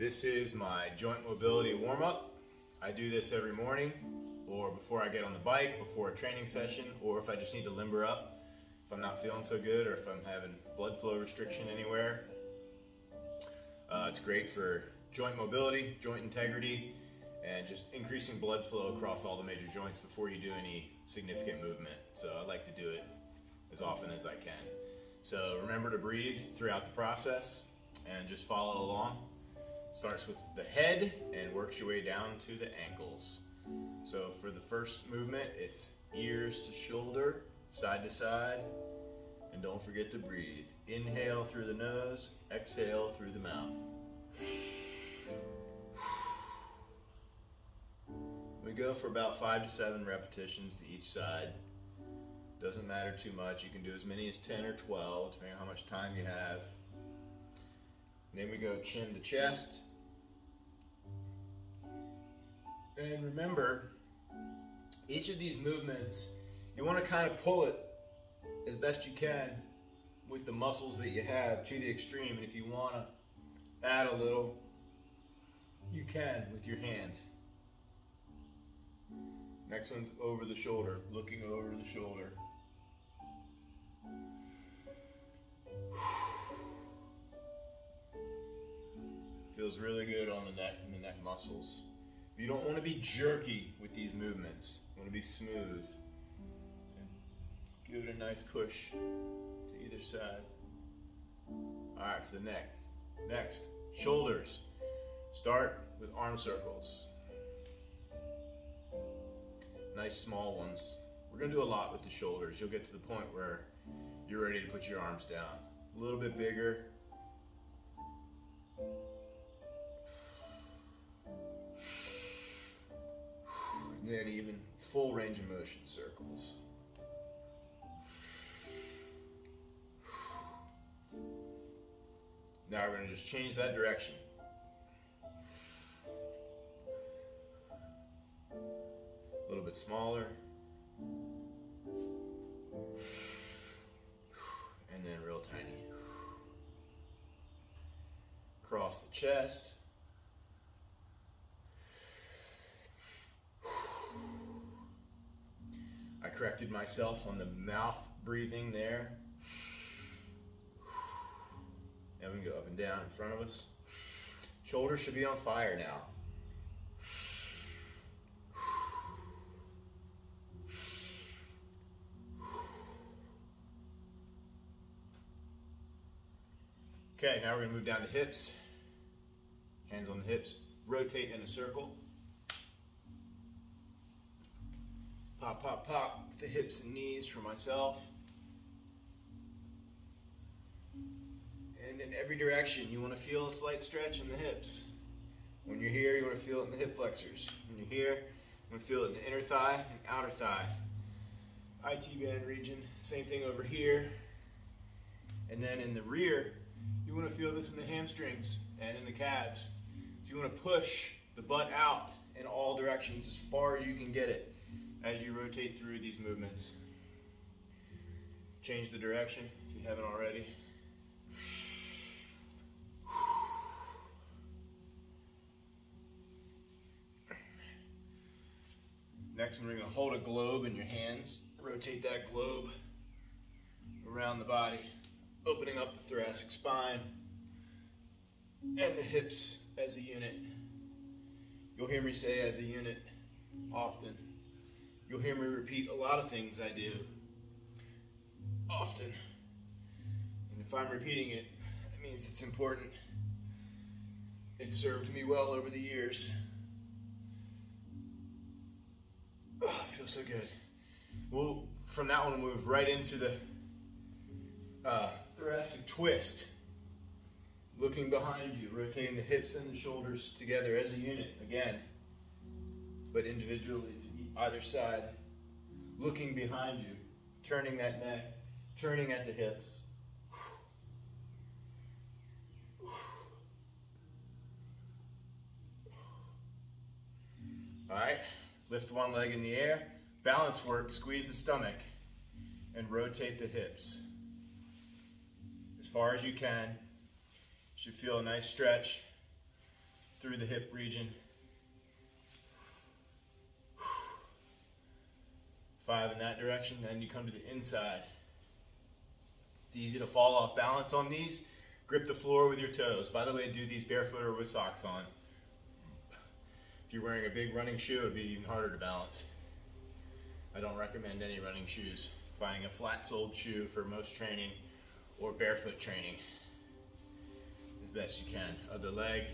This is my joint mobility warm-up. I do this every morning or before I get on the bike, before a training session, or if I just need to limber up, if I'm not feeling so good or if I'm having blood flow restriction anywhere. Uh, it's great for joint mobility, joint integrity, and just increasing blood flow across all the major joints before you do any significant movement. So I like to do it as often as I can. So remember to breathe throughout the process and just follow along. Starts with the head and works your way down to the ankles. So for the first movement, it's ears to shoulder, side to side, and don't forget to breathe. Inhale through the nose, exhale through the mouth. We go for about five to seven repetitions to each side. Doesn't matter too much. You can do as many as 10 or 12, depending on how much time you have. Then we go chin to chest. And remember, each of these movements, you want to kind of pull it as best you can with the muscles that you have to the extreme. And if you want to add a little, you can with your hand. Next one's over the shoulder, looking over the shoulder. Feels really good on the neck and the neck muscles. You don't want to be jerky with these movements. You want to be smooth. Give it a nice push to either side. All right, for the neck. Next, shoulders. Start with arm circles. Nice small ones. We're gonna do a lot with the shoulders. You'll get to the point where you're ready to put your arms down. A little bit bigger. And then even full range of motion circles. Now we're going to just change that direction. A little bit smaller. And then real tiny. Across the chest. Corrected myself on the mouth breathing there. And we can go up and down in front of us. Shoulders should be on fire now. Okay, now we're gonna move down to hips. Hands on the hips, rotate in a circle. Pop, pop, pop, the hips and knees for myself. And in every direction, you want to feel a slight stretch in the hips. When you're here, you want to feel it in the hip flexors. When you're here, you want to feel it in the inner thigh and outer thigh. IT band region, same thing over here. And then in the rear, you want to feel this in the hamstrings and in the calves. So you want to push the butt out in all directions as far as you can get it as you rotate through these movements. Change the direction if you haven't already. Next, we're going to hold a globe in your hands. Rotate that globe around the body, opening up the thoracic spine and the hips as a unit. You'll hear me say as a unit often. You'll hear me repeat a lot of things I do often. And if I'm repeating it, that means it's important. It served me well over the years. Oh, I feel so good. Well, from that one, we'll move right into the uh, thoracic twist. Looking behind you, rotating the hips and the shoulders together as a unit again, but individually either side. Looking behind you, turning that neck, turning at the hips. All right, lift one leg in the air, balance work, squeeze the stomach, and rotate the hips. As far as you can, should feel a nice stretch through the hip region. Five in that direction, then you come to the inside. It's easy to fall off balance on these. Grip the floor with your toes. By the way, do these barefoot or with socks on. If you're wearing a big running shoe, it'd be even harder to balance. I don't recommend any running shoes. Finding a flat-soled shoe for most training or barefoot training as best you can. Other leg.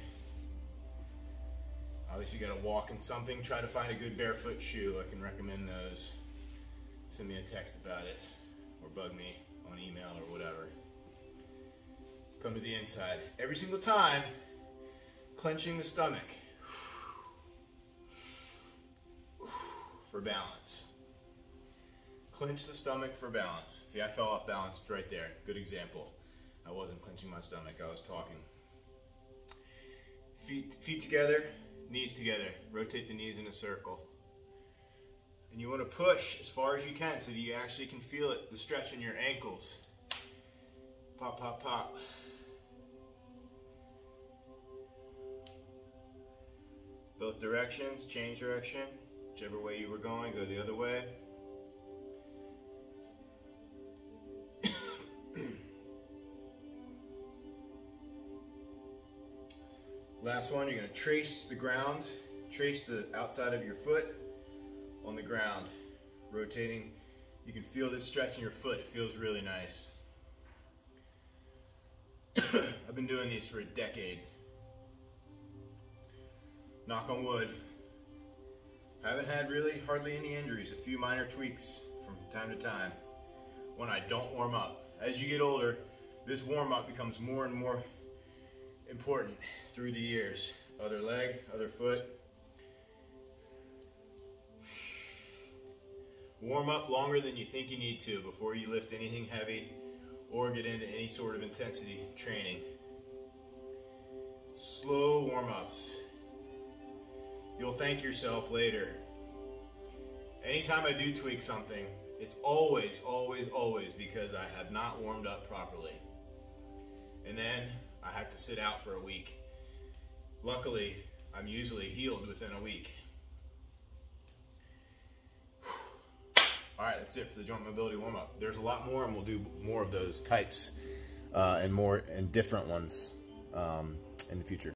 Obviously, you got to walk in something. Try to find a good barefoot shoe. I can recommend those. Send me a text about it or bug me on email or whatever. Come to the inside. Every single time, clenching the stomach for balance. Clench the stomach for balance. See, I fell off balance right there. Good example. I wasn't clenching my stomach, I was talking. Feet, feet together, knees together. Rotate the knees in a circle. And you want to push as far as you can so that you actually can feel it, the stretch in your ankles. Pop, pop, pop. Both directions, change direction. Whichever way you were going, go the other way. Last one, you're going to trace the ground, trace the outside of your foot on the ground, rotating. You can feel this stretch in your foot. It feels really nice. I've been doing these for a decade. Knock on wood. Haven't had really hardly any injuries, a few minor tweaks from time to time when I don't warm up. As you get older, this warm up becomes more and more important through the years. Other leg, other foot. Warm up longer than you think you need to before you lift anything heavy or get into any sort of intensity training. Slow warm-ups. You'll thank yourself later. Anytime I do tweak something, it's always, always, always because I have not warmed up properly. And then I have to sit out for a week. Luckily, I'm usually healed within a week. All right, that's it for the joint mobility warm up. There's a lot more, and we'll do more of those types uh, and more and different ones um, in the future.